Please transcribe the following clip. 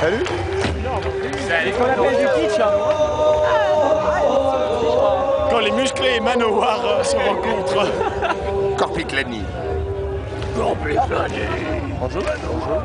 Salut C'est ce qu'on appelle du kitsch. hein. Quand les musclés et Manowar euh, se rencontrent. Corpiclani. Corpiclani. Bonjour. Bonjour.